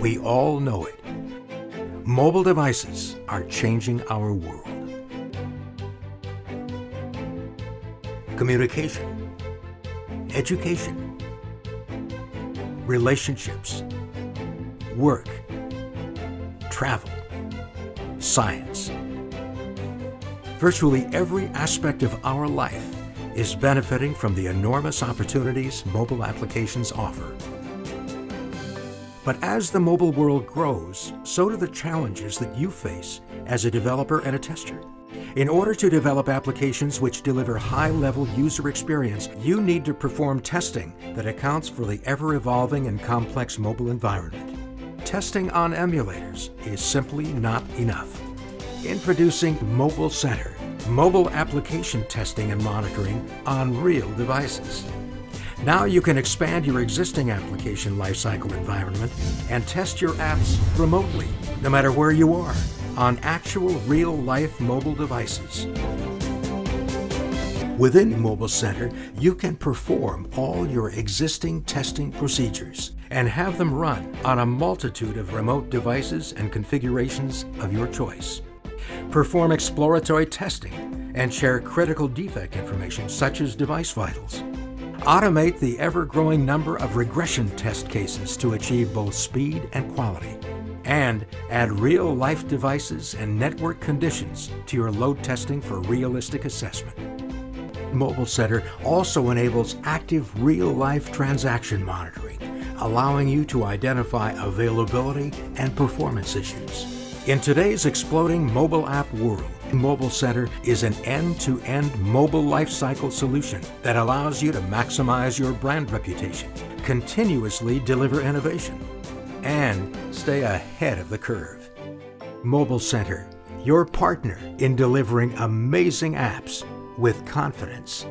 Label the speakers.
Speaker 1: We all know it. Mobile devices are changing our world. Communication, education, relationships, work, travel, science. Virtually every aspect of our life is benefiting from the enormous opportunities mobile applications offer. But as the mobile world grows, so do the challenges that you face as a developer and a tester. In order to develop applications which deliver high-level user experience, you need to perform testing that accounts for the ever-evolving and complex mobile environment. Testing on emulators is simply not enough. Introducing Mobile Center, mobile application testing and monitoring on real devices. Now you can expand your existing application lifecycle environment and test your apps remotely, no matter where you are, on actual real-life mobile devices. Within Mobile Center, you can perform all your existing testing procedures and have them run on a multitude of remote devices and configurations of your choice. Perform exploratory testing and share critical defect information such as device vitals Automate the ever-growing number of regression test cases to achieve both speed and quality. And add real-life devices and network conditions to your load testing for realistic assessment. Mobile Center also enables active real-life transaction monitoring, allowing you to identify availability and performance issues. In today's exploding mobile app world, Mobile Center is an end-to-end mobile lifecycle solution that allows you to maximize your brand reputation, continuously deliver innovation, and stay ahead of the curve. Mobile Center, your partner in delivering amazing apps with confidence.